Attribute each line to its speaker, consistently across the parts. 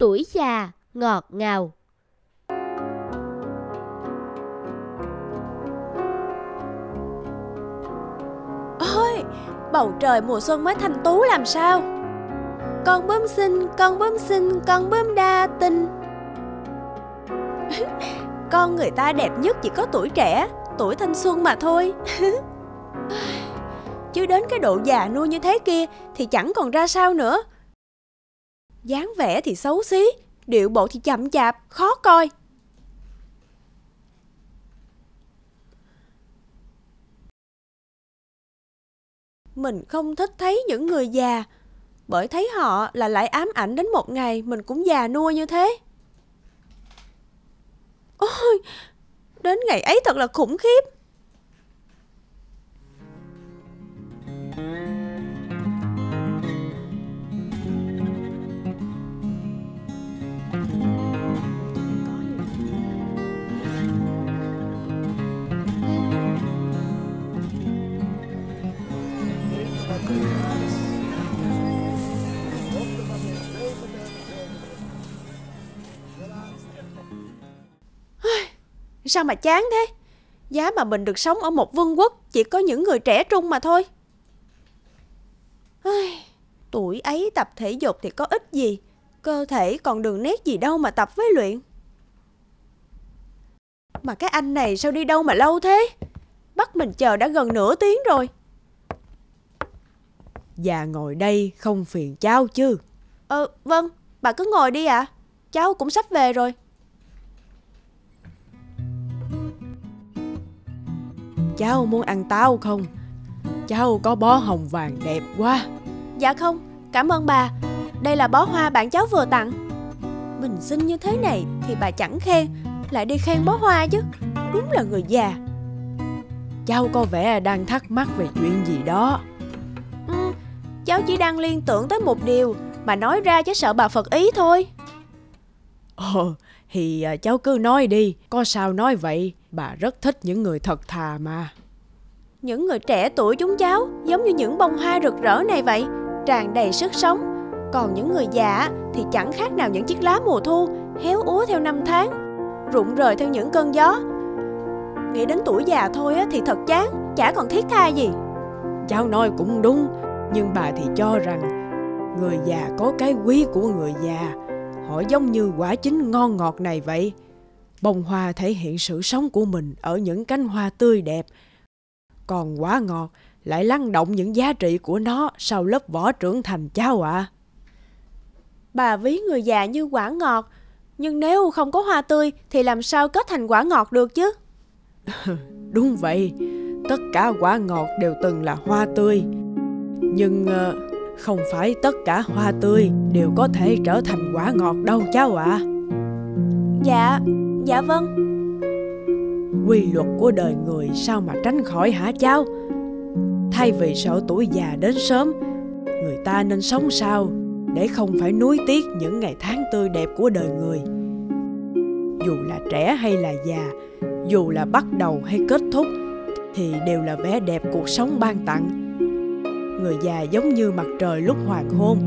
Speaker 1: Tuổi già ngọt ngào.
Speaker 2: Ôi, bầu trời mùa xuân mới thanh tú làm sao? Con bướm xinh, con bướm xinh, con bướm đa tình. Con người ta đẹp nhất chỉ có tuổi trẻ, tuổi thanh xuân mà thôi. Chứ đến cái độ già nua như thế kia thì chẳng còn ra sao nữa dáng vẻ thì xấu xí, điệu bộ thì chậm chạp, khó coi. Mình không thích thấy những người già Bởi thấy họ là lại ám ảnh đến một ngày mình cũng già nua như thế. Ôi, đến ngày ấy thật là khủng khiếp. Sao mà chán thế? Giá mà mình được sống ở một vương quốc chỉ có những người trẻ trung mà thôi. Ai, tuổi ấy tập thể dục thì có ích gì, cơ thể còn đường nét gì đâu mà tập với luyện. Mà cái anh này sao đi đâu mà lâu thế? Bắt mình chờ đã gần nửa tiếng rồi.
Speaker 3: Dạ ngồi đây không phiền cháu chứ.
Speaker 2: Ờ, vâng, bà cứ ngồi đi ạ. À. Cháu cũng sắp về rồi.
Speaker 3: Cháu muốn ăn táo không? Cháu có bó hồng vàng đẹp quá.
Speaker 2: Dạ không, cảm ơn bà. Đây là bó hoa bạn cháu vừa tặng. Mình xinh như thế này thì bà chẳng khen Lại đi khen bó hoa chứ. Đúng là người già.
Speaker 3: Cháu có vẻ đang thắc mắc về chuyện gì đó.
Speaker 2: Ừ, Cháu chỉ đang liên tưởng tới một điều Mà nói ra chứ sợ bà Phật ý thôi.
Speaker 3: Ồ, thì à, cháu cứ nói đi Có sao nói vậy Bà rất thích những người thật thà mà.
Speaker 2: Những người trẻ tuổi chúng cháu Giống như những bông hoa rực rỡ này vậy Tràn đầy sức sống. Còn những người già thì chẳng khác nào những chiếc lá mùa thu Héo úa theo năm tháng Rụng rời theo những cơn gió. Nghĩ đến tuổi già thôi thì thật chán Chả còn thiết tha gì.
Speaker 3: Cháu nói cũng đúng Nhưng bà thì cho rằng Người già có cái quý của người già. Họ giống như quả chín ngon ngọt này vậy Bông hoa thể hiện sự sống của mình ở những cánh hoa tươi đẹp. Còn quả ngọt lại lắng động những giá trị của nó sau lớp vỏ trưởng thành cháu ạ. À.
Speaker 2: Bà ví người già như quả ngọt, nhưng nếu không có hoa tươi thì làm sao kết thành quả ngọt được chứ?
Speaker 3: Đúng vậy, tất cả quả ngọt đều từng là hoa tươi. Nhưng uh, không phải tất cả hoa tươi đều có thể trở thành quả ngọt đâu cháu ạ. À.
Speaker 2: Dạ, Dạ vâng.
Speaker 3: Quy luật của đời người sao mà tránh khỏi hả cháu? Thay vì sợ tuổi già đến sớm, Người ta nên sống sao Để không phải nuối tiếc những ngày tháng tươi đẹp của đời người? Dù là trẻ hay là già, Dù là bắt đầu hay kết thúc, Thì đều là vẻ đẹp cuộc sống ban tặng. Người già giống như mặt trời lúc hoàng hôn,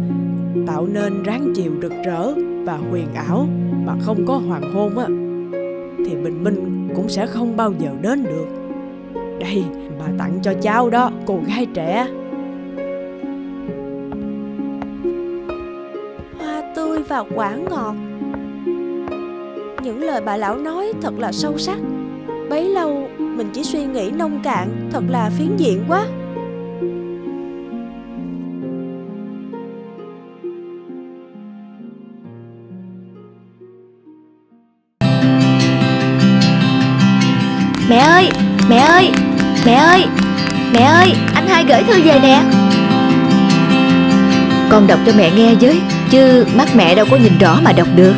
Speaker 3: Tạo nên ráng chiều rực rỡ và huyền ảo Mà không có hoàng hôn á thì bình minh cũng sẽ không bao giờ đến được. Đây, bà tặng cho cháu đó, cô gái trẻ.
Speaker 2: Hoa tươi và quả ngọt. Những lời bà lão nói thật là sâu sắc. Bấy lâu, mình chỉ suy nghĩ nông cạn, thật là phiến diện quá.
Speaker 4: Mẹ ơi, mẹ ơi, mẹ ơi, mẹ ơi, anh hai gửi thư về nè. Con đọc cho mẹ nghe với, chứ mắt mẹ đâu có nhìn rõ mà đọc được.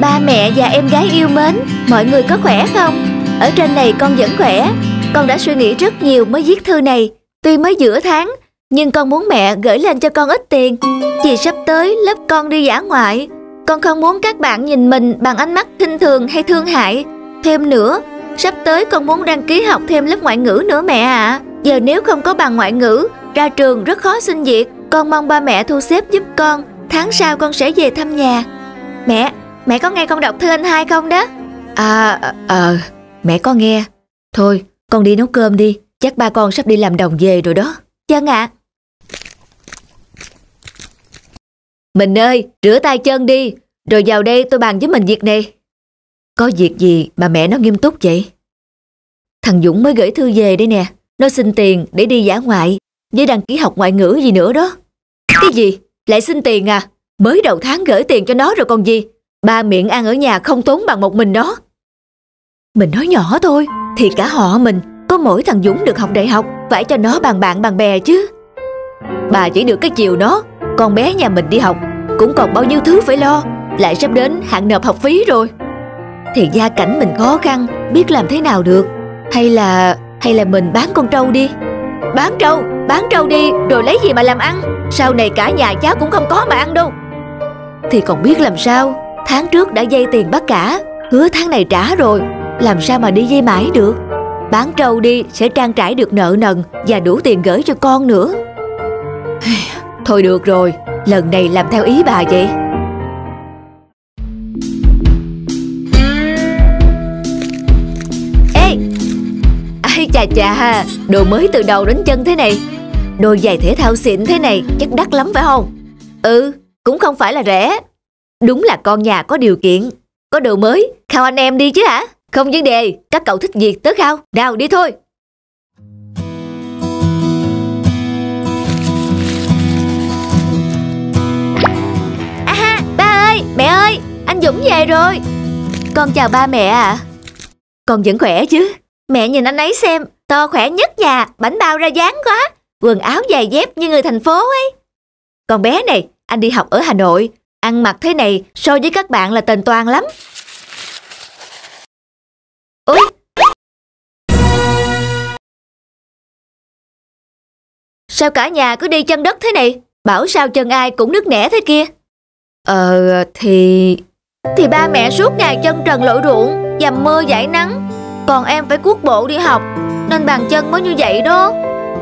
Speaker 4: Ba mẹ và em gái yêu mến, mọi người có khỏe không? Ở trên này con vẫn khỏe, con đã suy nghĩ rất nhiều mới viết thư này. Tuy mới giữa tháng, nhưng con muốn mẹ gửi lên cho con ít tiền. Vì sắp tới lớp con đi giả ngoại. Con không muốn các bạn nhìn mình bằng ánh mắt khinh thường hay thương hại. Thêm nữa, Sắp tới con muốn đăng ký học thêm lớp ngoại ngữ nữa mẹ ạ. À. Giờ nếu không có bằng ngoại ngữ, ra trường rất khó xin việc. Con mong ba mẹ thu xếp giúp con. Tháng sau con sẽ về thăm nhà. Mẹ, mẹ có nghe con đọc thư anh hai không đó? À, ờ, mẹ có nghe. Thôi, con đi nấu cơm đi. Chắc ba con sắp đi làm đồng về rồi đó. Dân ạ. Mình ơi, rửa tay chân đi. Rồi vào đây tôi bàn với mình việc này. Có việc gì mà mẹ nó nghiêm túc vậy? Thằng Dũng mới gửi thư về đây nè. Nó xin tiền để đi giả ngoại với đăng ký học ngoại ngữ gì nữa đó. Cái gì? Lại xin tiền à? Mới đầu tháng gửi tiền cho nó rồi còn gì? Ba miệng ăn ở nhà không tốn bằng một mình nó. Mình nói nhỏ thôi, thì cả họ mình có mỗi thằng Dũng được học đại học, phải cho nó bằng bạn bằng bè chứ. Bà chỉ được cái chiều nó, con bé nhà mình đi học, cũng còn bao nhiêu thứ phải lo, lại sắp đến hạn nộp học phí rồi. Thì gia cảnh mình khó khăn, biết làm thế nào được. Hay là, hay là mình bán con trâu đi. Bán trâu, bán trâu đi, rồi lấy gì mà làm ăn? Sau này cả nhà cháu cũng không có mà ăn đâu. Thì còn biết làm sao, tháng trước đã dây tiền bác cả, hứa tháng này trả rồi, làm sao mà đi dây mãi được. Bán trâu đi sẽ trang trải được nợ nần và đủ tiền gửi cho con nữa. Thôi được rồi, lần này làm theo ý bà vậy. Chà chà, đồ mới từ đầu đến chân thế này. Đôi giày thể thao xịn thế này chắc đắt lắm phải không? Ừ, cũng không phải là rẻ. Đúng là con nhà có điều kiện. Có đồ mới, khao anh em đi chứ hả? Không vấn đề, các cậu thích gì tớ khao. Nào đi thôi. À, ba ơi, mẹ ơi, anh Dũng về rồi. Con chào ba mẹ. À. Con vẫn khỏe chứ? Mẹ nhìn anh ấy xem, to khỏe nhất nhà, bánh bao ra dáng quá. Quần áo giày dép như người thành phố ấy. Con bé này, anh đi học ở Hà Nội, ăn mặc thế này so với các bạn là tên toàn lắm. Ôi! Sao cả nhà cứ đi chân đất thế này? Bảo sao chân ai cũng nứt nẻ thế kia? Ờ, thì... Thì ba mẹ suốt ngày chân trần lội ruộng, dầm mưa dãi nắng. Còn em phải cuốc bộ đi học, nên bàn chân mới như vậy đó.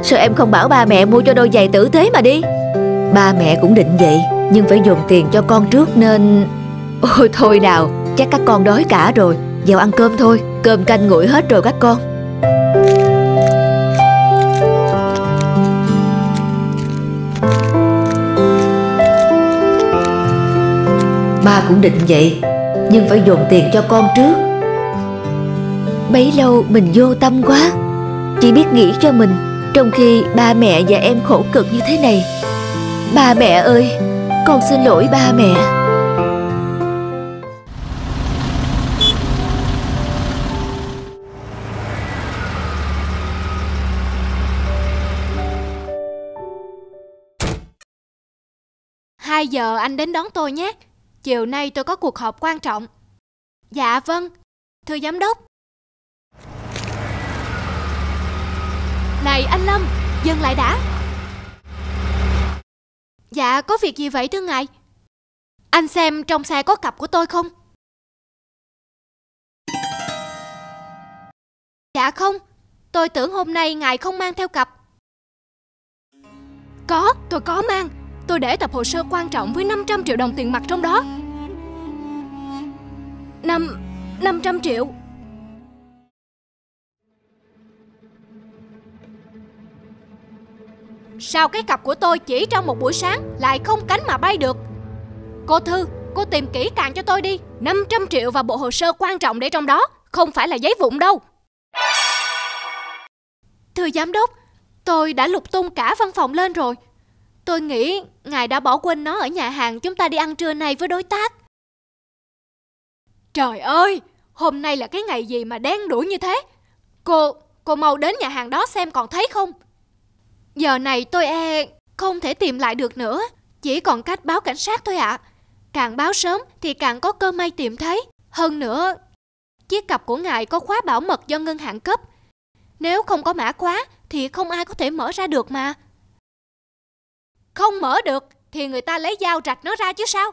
Speaker 4: Sao em không bảo ba mẹ mua cho đôi giày tử tế mà đi? Ba mẹ cũng định vậy, nhưng phải dùng tiền cho con trước nên... Ôi thôi nào, chắc các con đói cả rồi, vào ăn cơm thôi, cơm canh nguội hết rồi các con. Ba cũng định vậy, nhưng phải dùng tiền cho con trước. Bấy lâu mình vô tâm quá, chỉ biết nghĩ cho mình, trong khi ba mẹ và em khổ cực như thế này. Ba mẹ ơi, con xin lỗi ba mẹ.
Speaker 5: Hai giờ anh đến đón tôi nhé. Chiều nay tôi có cuộc họp quan trọng. Dạ vâng, thưa giám đốc. Này anh Lâm, dừng lại đã. Dạ, có việc gì vậy thưa ngài? Anh xem trong xe có cặp của tôi không? Dạ không, tôi tưởng hôm nay ngài không mang theo cặp. Có, tôi có mang. Tôi để tập hồ sơ quan trọng với 500 triệu đồng tiền mặt trong đó. Năm... 500 triệu. Sao cái cặp của tôi chỉ trong một buổi sáng lại không cánh mà bay được? Cô Thư, cô tìm kỹ càng cho tôi đi. 500 triệu và bộ hồ sơ quan trọng để trong đó, không phải là giấy vụn đâu. Thưa giám đốc, tôi đã lục tung cả văn phòng lên rồi. Tôi nghĩ ngài đã bỏ quên nó ở nhà hàng chúng ta đi ăn trưa này với đối tác. Trời ơi, hôm nay là cái ngày gì mà đen đuổi như thế? Cô, cô mau đến nhà hàng đó xem còn thấy không? Giờ này tôi e không thể tìm lại được nữa. Chỉ còn cách báo cảnh sát thôi ạ. À. Càng báo sớm thì càng có cơ may tìm thấy. Hơn nữa, chiếc cặp của ngài có khóa bảo mật do ngân hàng cấp. Nếu không có mã khóa thì không ai có thể mở ra được mà. Không mở được thì người ta lấy dao rạch nó ra chứ sao?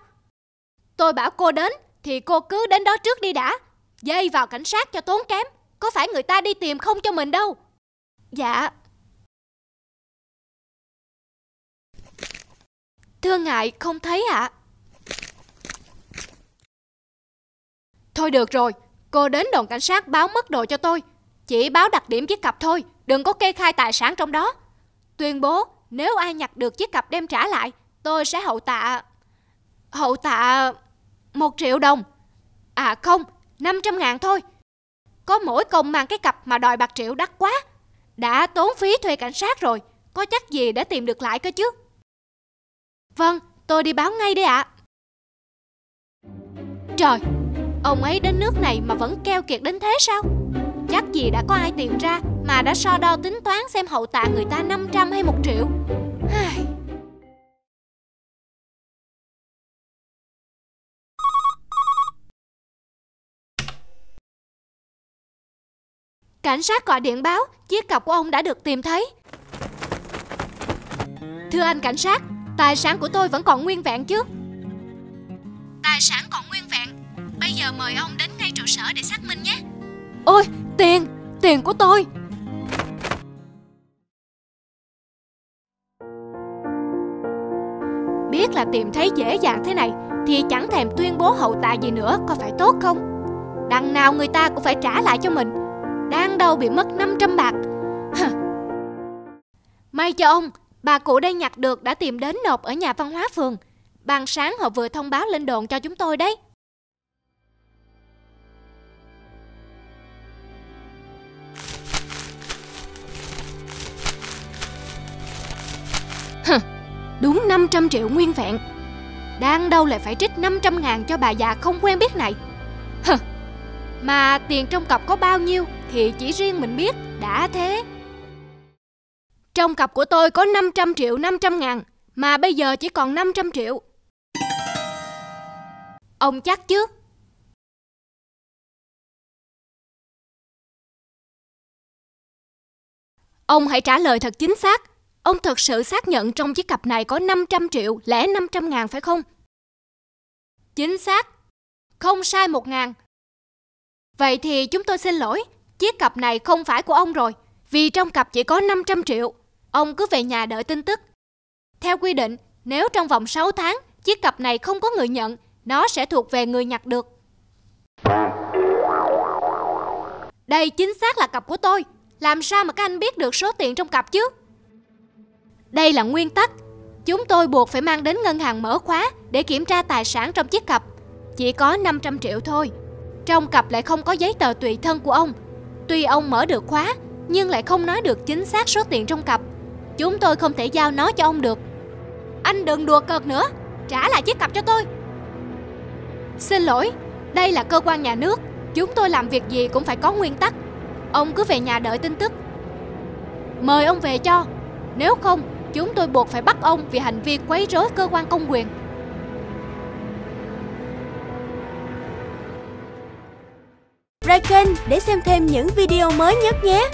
Speaker 5: Tôi bảo cô đến thì cô cứ đến đó trước đi đã. Dây vào cảnh sát cho tốn kém. Có phải người ta đi tìm không cho mình đâu. Dạ, Thưa ngài không thấy ạ à? Thôi được rồi, cô đến đồn cảnh sát báo mất đồ cho tôi. Chỉ báo đặc điểm chiếc cặp thôi, đừng có kê khai tài sản trong đó. Tuyên bố nếu ai nhặt được chiếc cặp đem trả lại, tôi sẽ hậu tạ... Hậu tạ... một triệu đồng. À không, 500 ngàn thôi. Có mỗi công mang cái cặp mà đòi bạc triệu đắt quá. Đã tốn phí thuê cảnh sát rồi, có chắc gì để tìm được lại cơ chứ. Vâng, tôi đi báo ngay đi ạ. Trời, ông ấy đến nước này mà vẫn keo kiệt đến thế sao? Chắc gì đã có ai tìm ra mà đã so đo tính toán xem hậu tạ người ta 500 hay 1 triệu. Cảnh sát gọi điện báo chiếc cặp của ông đã được tìm thấy. Thưa anh cảnh sát, tài sản của tôi vẫn còn nguyên vẹn chứ? Tài sản còn nguyên vẹn. Bây giờ mời ông đến ngay trụ sở để xác minh nhé. Ôi, tiền, tiền của tôi. Biết là tìm thấy dễ dàng thế này thì chẳng thèm tuyên bố hậu tạ gì nữa có phải tốt không? Đằng nào người ta cũng phải trả lại cho mình đang đâu bị mất 500 bạc May cho ông Bà cụ đây nhặt được đã tìm đến nộp ở nhà văn hóa phường. Ban sáng họ vừa thông báo lên đồn cho chúng tôi đấy. Hừ, đúng 500 triệu nguyên vẹn. Đang đâu lại phải trích 500 ngàn cho bà già không quen biết này. Hừ, mà tiền trong cọc có bao nhiêu thì chỉ riêng mình biết, đã thế. Trong cặp của tôi có 500 triệu 500 ngàn, mà bây giờ chỉ còn 500 triệu. Ông chắc chứ? Ông hãy trả lời thật chính xác. Ông thật sự xác nhận trong chiếc cặp này có 500 triệu lẻ 500 ngàn phải không? Chính xác. Không sai một ngàn. Vậy thì chúng tôi xin lỗi, chiếc cặp này không phải của ông rồi, vì trong cặp chỉ có 500 triệu. Ông cứ về nhà đợi tin tức. Theo quy định, nếu trong vòng 6 tháng chiếc cặp này không có người nhận, nó sẽ thuộc về người nhặt được. Đây chính xác là cặp của tôi. Làm sao mà các anh biết được số tiền trong cặp chứ? Đây là nguyên tắc. Chúng tôi buộc phải mang đến ngân hàng mở khóa để kiểm tra tài sản trong chiếc cặp. Chỉ có 500 triệu thôi. Trong cặp lại không có giấy tờ tùy thân của ông Tuy ông mở được khóa Nhưng lại không nói được chính xác số tiền trong cặp Chúng tôi không thể giao nó cho ông được. Anh đừng đùa cợt nữa. Trả lại chiếc cặp cho tôi. Xin lỗi, Đây là cơ quan nhà nước. Chúng tôi làm việc gì cũng phải có nguyên tắc. Ông cứ về nhà đợi tin tức. Mời ông về cho. Nếu không, Chúng tôi buộc phải bắt ông vì hành vi quấy rối cơ quan công quyền.
Speaker 2: Subscribe kênh để xem thêm những video mới nhất nhé.